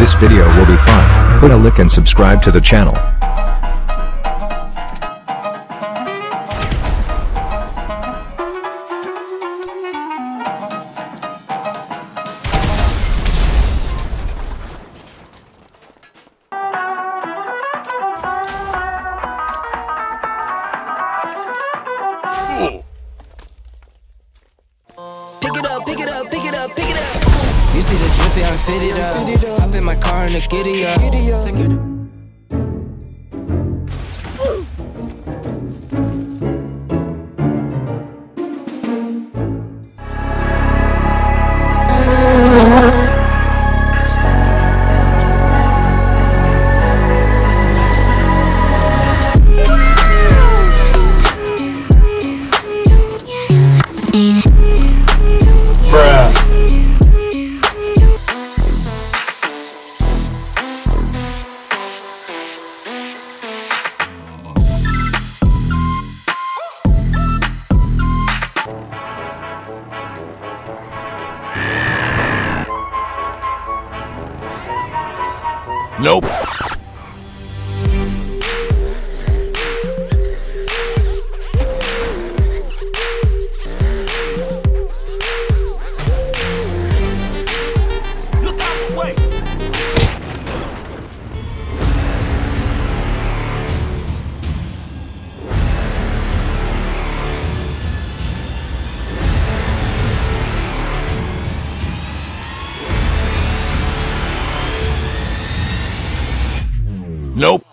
This video will be fun. Put a like and subscribe to the channel. Pick it up, pick it up, pick it up, pick it up. You see the drippy, I'm fitted up. Hop in my car and the giddy up. Nope. Nope.